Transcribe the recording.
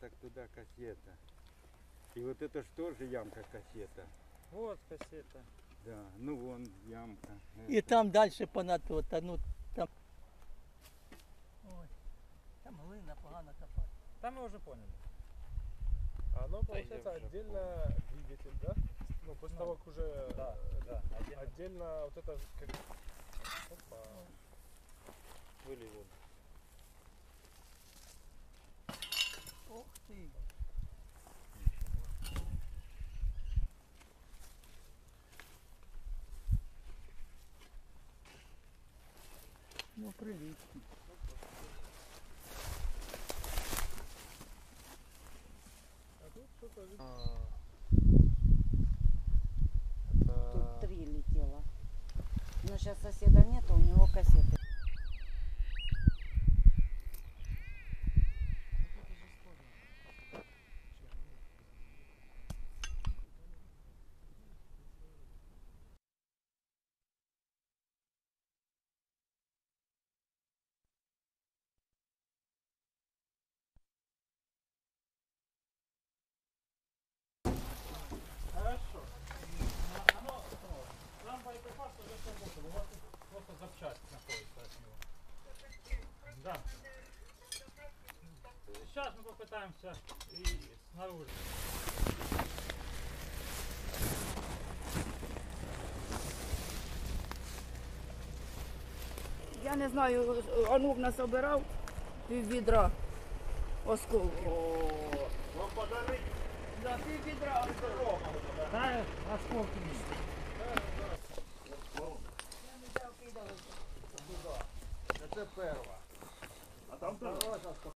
так туда кассета. И вот это ж тоже ямка кассета. Вот кассета. Да, ну вон ямка. І Это. там далі понад та ну там. Ой, там глина погано копати. Там мы уже поняли. Оно Да я получается отдельно двигатель, да? Ну, после Ну, того, как уже Да, э, да. Отдельно отдельно вот это как... Опа. вылезет. Ох Ну, прилично. А тут что-то... вид- Тут три летело. Но сейчас соседа нет, у него кассеты. Сейчас мы попытаемся и снаружи. Я не знаю, онук насобирав пів відра осколків. За пів відра осколків. Да, осколки. Это первое. А там тоже?